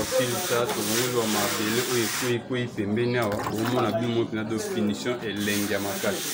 okilisa tongoli wa mabele oyo ekwei kwei pembeni awa ah, omona bino moko mpenza to finition elenge ya makasi